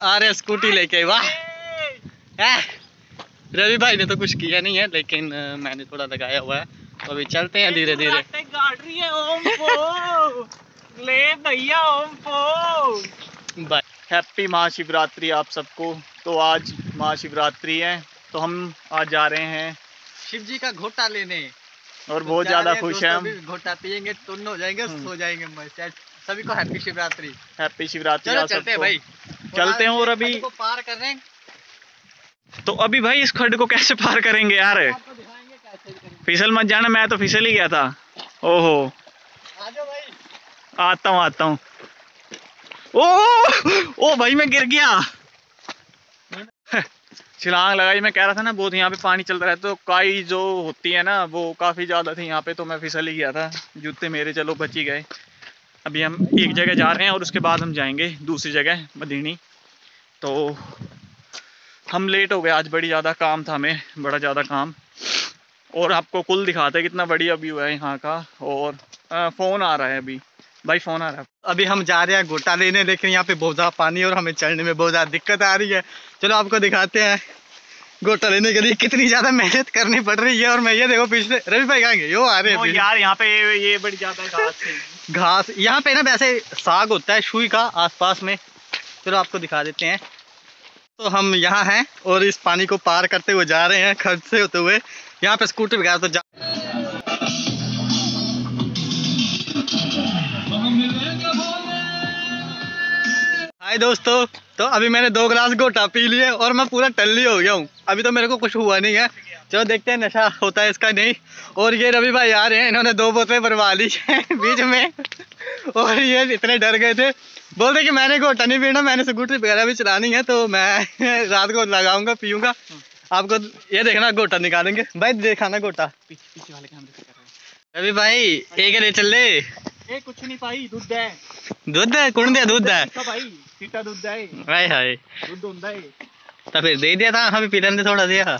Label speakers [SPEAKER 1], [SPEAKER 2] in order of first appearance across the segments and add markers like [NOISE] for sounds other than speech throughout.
[SPEAKER 1] आ रहे स्कूटी लेके वाह। रवि भाई ने तो कुछ किया नहीं है लेकिन मैंने थोड़ा लगाया हुआ है। तो अभी चलते हैं धीरे धीरे।
[SPEAKER 2] है ले भैया ओम
[SPEAKER 1] बाय हैप्पी महाशिवरात्रि आप सबको। तो आज महाशिवरात्रि है तो हम आज जा रहे हैं
[SPEAKER 2] शिव जी का घोटा लेने।
[SPEAKER 1] और बहुत ज़्यादा खुश हैं हम।
[SPEAKER 2] घोटा पियेंगे टुन्न हो जाएँगे
[SPEAKER 1] हम्म।
[SPEAKER 2] सो जाएँगे सभी को हैप्पी शिवरात्रि।
[SPEAKER 1] हैप्पी शिवरात्रि
[SPEAKER 2] चलो चलते हैं भाई।
[SPEAKER 1] चलते हैं और अभी
[SPEAKER 2] पार कर। रहे हैं
[SPEAKER 1] तो अभी भाई इस खड्ड को कैसे पार करेंगे यार? फिसल मत जाना मैं तो फिसल ही गया था। ओहो।
[SPEAKER 2] भाई।
[SPEAKER 1] आता हूँ आता हूँ। ओ ओ भाई मैं गिर गया। छलांग लगाई मैं कह रहा था ना बहुत यहाँ पे पानी चलता रहता है तो काई जो होती है ना वो काफ़ी ज़्यादा थी यहाँ पे तो मैं फिसल ही गया था। जूते मेरे चलो बच ही गए। अभी हम एक जगह जा रहे हैं और उसके बाद हम जाएँगे दूसरी जगह मदीनी। तो हम लेट हो गए आज बड़ी ज़्यादा काम था हमें बड़ा ज़्यादा काम। और आपको कुल दिखाते हैं कितना बढ़िया व्यू है यहाँ का और फ़ोन आ रहा है अभी। भाई फ़ोन आ रहा है।
[SPEAKER 2] अभी हम जा रहे हैं गोटा लेने लेकिन यहाँ पे बहुत ज़्यादा पानी और हमें चढ़ने में बहुत ज़्यादा दिक्कत आ रही है। चलो आपको दिखाते हैं गोटा लेने के लिए कितनी ज़्यादा मेहनत करनी पड़ रही है। और मैं ये देखो पिछले रवि भाई कहाँ गए? यो आ रहे हैं
[SPEAKER 1] यार यहाँ पे ये बड़ी ज़्यादा घास,
[SPEAKER 2] यहाँ पे ना वैसे साग होता है शुई का आसपास में। चलो आपको दिखा देते हैं। तो हम यहाँ हैं और इस पानी को पार करते हुए जा रहे हैं, खर्च से होते हुए। यहाँ पे स्कूटर वगैरह तो जा हाय दोस्तों तो अभी मैंने दो गिलास गोटा पी लिए और मैं पूरा टल्ली हो गया हूँ। अभी तो मेरे को कुछ हुआ नहीं है। चलो देखते हैं नशा होता है इसका नहीं। और ये रवि भाई आ रहे हैं इन्होंने दो बोतलें भरवा ली हैं [LAUGHS] बीच में। और ये इतने डर गए थे। बोलते कि मैंने गोटा नहीं पीना मैंने स्कूटर वगैरह भी चलानी है तो मैं [LAUGHS] रात को लगाऊँगा पीऊँगा। आपको ये देखना गोटा निकालेंगे। भाई दिखाना गोटा।
[SPEAKER 1] पीछे वाले रहे
[SPEAKER 2] रवि भाई एक चल ले?
[SPEAKER 1] हैं कुछ नहीं पाई दूध है
[SPEAKER 2] दूध है कुण दिया दूध है
[SPEAKER 1] भाई सीटा दूध है
[SPEAKER 2] हाय हाय।
[SPEAKER 1] दूध होता है
[SPEAKER 2] तो फिर दे दिया था हमें पीने दे थोड़ा दिया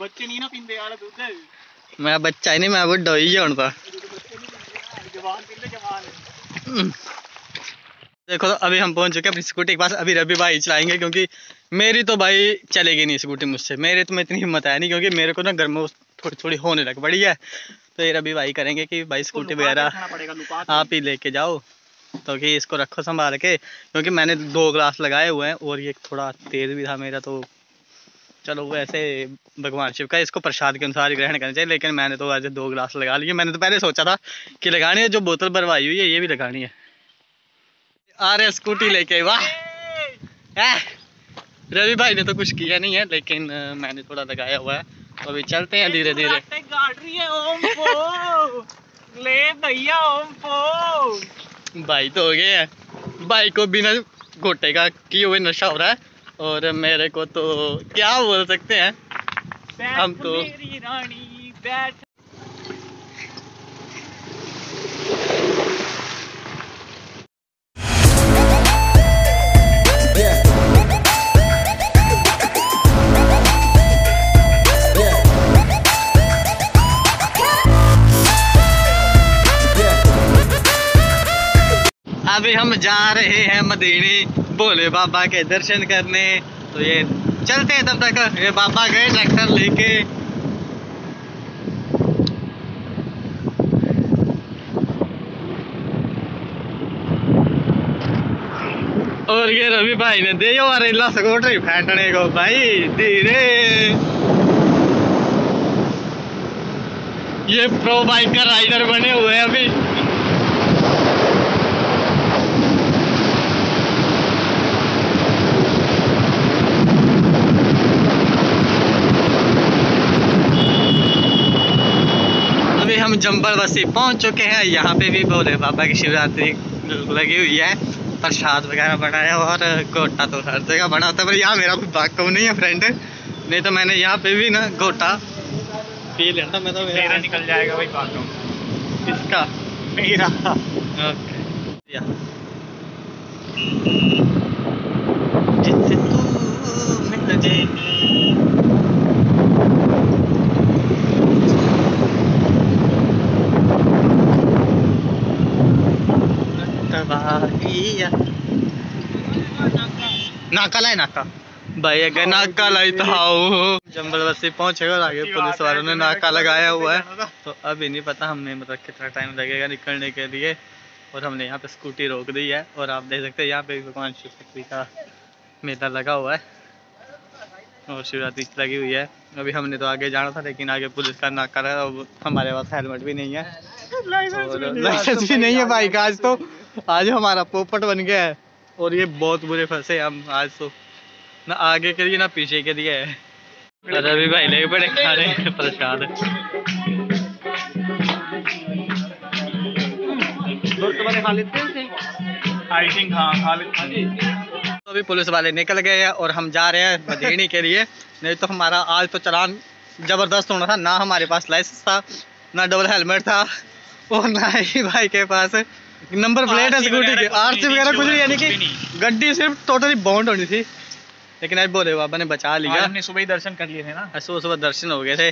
[SPEAKER 1] बच्चे नहीं ना पींदे यार दूध है
[SPEAKER 2] मैं बच्चा ही नहीं मैं बुढ़ा ही हूँ तो
[SPEAKER 1] जवान पीले
[SPEAKER 2] जवान। देखो तो अभी हम पहुँच चुके हैं अपनी स्कूटी के पास। अभी रवि भाई चलाएँगे क्योंकि मेरी तो भाई चलेगी नहीं स्कूटी मुझसे। मेरे तो मैं इतनी हिम्मत है नहीं क्योंकि मेरे को ना गर्म थोड़ी थोड़ी होने लग पड़ी है। तो ये रवि भाई करेंगे कि भाई स्कूटी वगैरह आप ही लेके जाओ। तो कि इसको रखो संभाल के, क्योंकि मैंने दो ग्लास लगाए हुए हैं और ये थोड़ा तेज भी था मेरा तो चलो वैसे भगवान शिव का इसको प्रसाद के अनुसार ग्रहण करना चाहिए, लेकिन मैंने तो आज दो ग्लास लगा लिए। मैंने तो पहले सोचा था कि लगानी है, जो बोतल भरवाई हुई है, ये भी लगानी है। आ रहे स्कूटी लेके वाह! रवि भाई ने तो कुछ किया नहीं है, लेकिन मैंने थोड़ा लगाया हुआ है। तो अभी चलते हैं धीरे धीरे।
[SPEAKER 1] गाड़ रही है, ओम को ले भैया, ओम
[SPEAKER 2] भाई तो हो गए हैं। भाई को बिना घोटे का किए हुए नशा हो रहा है। और मेरे को तो क्या बोल सकते हैं? हम
[SPEAKER 1] बैठ।
[SPEAKER 2] तो- अभी हम जा रहे हैं मदीनी। भोले बाबा के दर्शन करने। तो ये चलते हैं तब तक। ये बाबा गए ट्रैक्टर लेके। और ये रवि भाई ने दे स्कूटर फेंटने को। भाई, धीरे। ये प्रो बाइकर राइडर बने हुए हैं अभी। जम्बल बस्ती पहुँच चुके हैं। यहाँ पे भी भोले बाबा की शिवरात्रि लगी हुई है। प्रसाद वगैरह बनाया और गोटा तो हर जगह बना होता है पर यहाँ मेरा कोई बाग नहीं है फ्रेंड नहीं तो मैंने यहाँ पे भी ना गोटा पी लिया था मैं तो
[SPEAKER 1] मेरा निकल जाएगा भाई बाथरूम
[SPEAKER 2] किसका?
[SPEAKER 1] मेरा।
[SPEAKER 2] ओके। जिससे तू मिल जाए। तबाहिया नाका लाए नाका। भाई अगर नाका लाई तो आओ। जम्बल बस्ती पहुँचे और आगे पुलिस वालों ने नाका लगाया हुआ है। तो अभी नहीं पता हमें मतलब कितना टाइम लगेगा निकलने के लिए। और हमने यहाँ पे स्कूटी रोक दी है। और आप देख सकते हैं यहाँ पे भी भगवान शिव शक्ति का मेला लगा हुआ है। और शिवरात्रि लगी हुई है। अभी हमने तो आगे जाना था लेकिन आगे पुलिस का नाका लगा। हमारे पास हेलमेट भी नहीं है। और लाइसेंस भी नहीं है बाइक आज तो। आज हमारा पोपट बन गया है। और ये बहुत बुरे फंसे हम आज तो। ना आगे के लिए ना पीछे के लिए। है अभी भाई ले बड़े खाने प्रसाद
[SPEAKER 1] आई थिंक हाँ
[SPEAKER 2] तो अभी पुलिस वाले निकल गए हैं और हम जा रहे हैं मधेड़ी के लिए। नहीं तो हमारा आज तो चलान ज़बरदस्त होना था। ना हमारे पास लाइसेंस था ना डबल हेलमेट था और ना ही भाई के पास नंबर प्लेट है
[SPEAKER 1] RC
[SPEAKER 2] स्कूटी की। आरसी वगैरह कुछ नहीं यानी कि गड्डी सिर्फ़ टोटली बाउंड होनी थी। लेकिन आज बोले बाबा ने बचा लिया।
[SPEAKER 1] हमने सुबह ही दर्शन कर लिए थे ना।
[SPEAKER 2] सुबह सुबह दर्शन हो गए थे।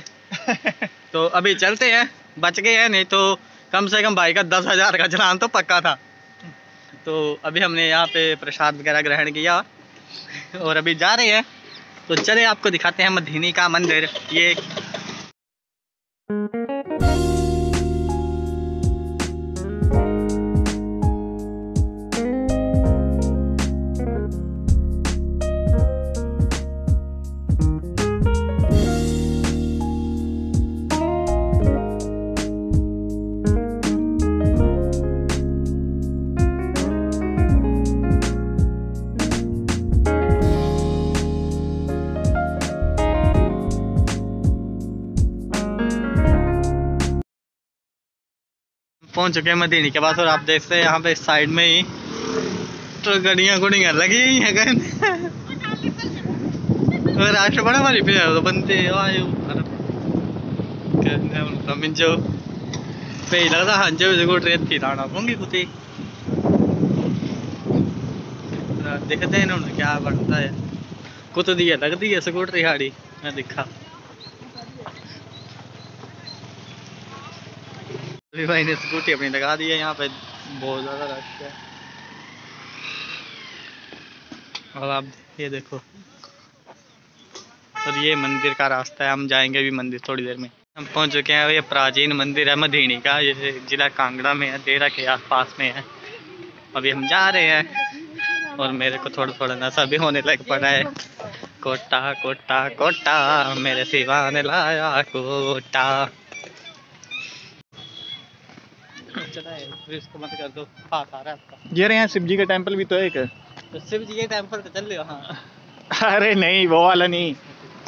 [SPEAKER 2] तो अभी चलते हैं बच गए हैं नहीं तो कम से कम भाई का दस हज़ार का चलान तो पक्का था। तो अभी हमने यहाँ पे प्रसाद वगैरह ग्रहण किया और अभी जा रहे हैं। तो चले आपको दिखाते हैं मधीनी का मंदिर। ये पहुँच चुके हैं मदीनी के पास और आप देखते हैं यहाँ पे साइड में ही तो गड़ियाँ गुड़ियाँ लगी हुई हैं कहने और राष्ट्र बड़ा हमारी पे तो बनते लगता हाँ जो होंगी कुछ देखते हैं क्या बनता है। कुछ दिया लगती है, स्कूटरी हाड़ी, मैं दिखा। अभी भाई ने स्कूटी अपनी लगा दी है, यहाँ पे बहुत ज़्यादा रश है। और आप ये देखो। और ये मंदिर का रास्ता है, हम जाएँगे अभी मंदिर थोड़ी देर में। हम पहुँच चुके हैं ये प्राचीन मंदिर है, मधीनी का, ये जिला कांगड़ा में है देरा के आसपास में है। अभी हम जा रहे हैं, और मेरे को थोड़ा थोड़ा नशा भी होने लग पड़ा है। कोटा कोटा कोटा, मेरे सिवा ने लाया कोटा। चला फिर इसको मत कर दो। हाथ आ रहा है आपका।
[SPEAKER 1] ये रहे हैं शिव जी का टेंपल भी तो एक।
[SPEAKER 2] तो शिव जी के टेंपल तो चल रहे हाँ?
[SPEAKER 1] अरे नहीं वो वाला नहीं।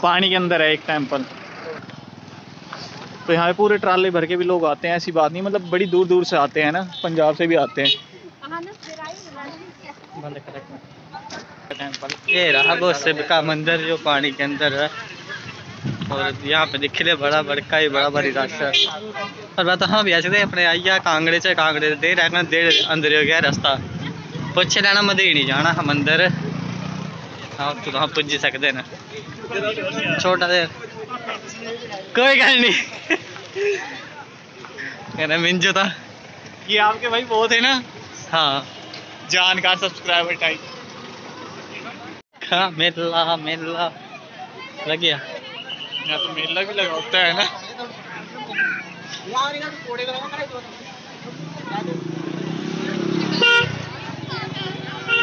[SPEAKER 1] पानी के अंदर है एक टेंपल तो यहाँ पे पूरे ट्राले भर के भी लोग आते हैं ऐसी बात नहीं। मतलब बड़ी दूर दूर से आते हैं ना पंजाब से भी आते हैं।
[SPEAKER 2] ये रहा वो शिव का मंदिर जो पानी के अंदर है। और यहाँ पे दिख ले बड़ा बड़का ही बड़ा बड़ी रश है हाँ अपने आइया कांगड़े च कांगड़े दे रहना दे अंदर हो गया रास्ता। पुछ लेना मदेनी जाना हम अंदर। हाँ तो वहाँ पुज सकते ना। छोटा दे। कोई गल नहीं कहना मिंजो था
[SPEAKER 1] ये आपके भाई वो थे ना?
[SPEAKER 2] हाँ।
[SPEAKER 1] जानकार सब्सक्राइबर टाइप
[SPEAKER 2] हाँ मेला मेला। लग गया।
[SPEAKER 1] तो मेला भी लगा होता है ना?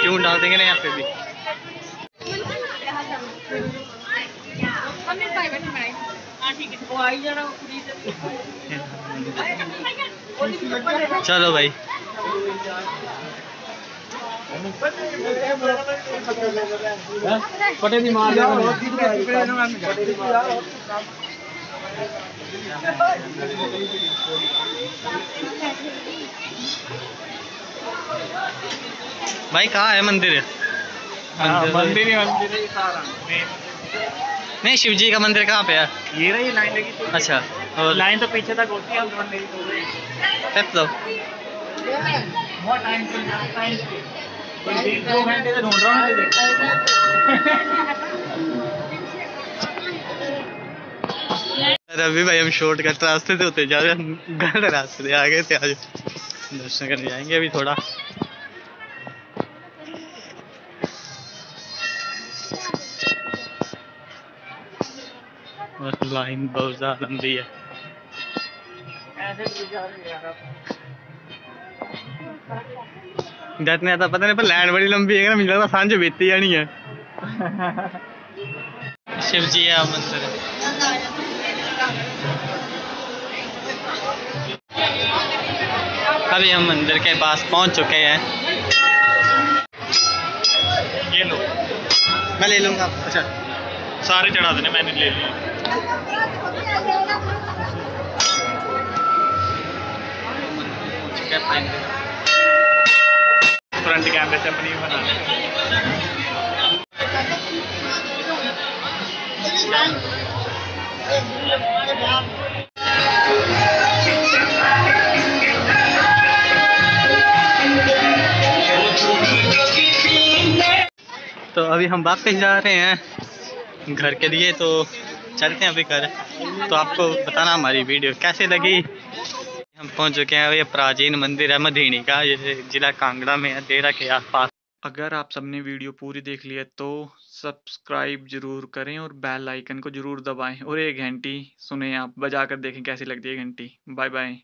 [SPEAKER 2] क्यों डाल देंगे ना यहाँ पे भी? चलो भाई।
[SPEAKER 1] पटे भी मार
[SPEAKER 2] भाई कहाँ है मंदिर?
[SPEAKER 1] मंदिर ही मंदिर ही सारा।
[SPEAKER 2] नहीं शिव जी का मंदिर कहाँ पे है?
[SPEAKER 1] ये रही लाइन लगी थी।
[SPEAKER 2] अच्छा और
[SPEAKER 1] लाइन तो पीछे तक होती है हम ढूंढ नहीं तो
[SPEAKER 2] टेप दो
[SPEAKER 1] बहुत टाइम टाइम दो घंटे से ढूंढ रहा हूँ [LAUGHS]
[SPEAKER 2] रवि भाई हम शॉर्टकट रास्ते से होते जा रहे हैं गलत रास्ते से आ गए थे आज दर्शन करने जाएंगे अभी थोड़ा बस लाइन बहुत ज़्यादा लंबी है ਜੱਟ ਨੇ ਤਾਂ ਪਤਾ ਨਹੀਂ ਪਰ ਲੈਣ ਬੜੀ ਲੰਬੀ ਹੈ ਨਾ ਮੈਨੂੰ ਲੱਗਦਾ ਸਾਂਝ ਬੀਤੀ ਜਾਣੀ ਹੈ ਸ਼ਿਵ ਜੀ ਆ ਮੰਦਿਰ अभी हम मंदिर के पास पहुँच चुके हैं।
[SPEAKER 1] ये लो।
[SPEAKER 2] मैं ले लूँगा। अच्छा
[SPEAKER 1] सारे चढ़ा देने मैंने ले लिए। फ्रंट कैमरे से अपनी बना
[SPEAKER 2] तो अभी हम वापस जा रहे हैं घर के लिए तो चलते हैं अभी घर। तो आपको बताना हमारी वीडियो कैसे लगी? हम पहुँच चुके हैं ये प्राचीन मंदिर है, मधीनी का, ये जिला कांगड़ा में है देरा के आसपास।
[SPEAKER 1] अगर आप सबने वीडियो पूरी देख ली है तो सब्सक्राइब ज़रूर करें और बेल आइकन को ज़रूर दबाएँ। और एक घंटी सुने आप बजा कर देखें कैसी लगती है घंटी। Bye bye.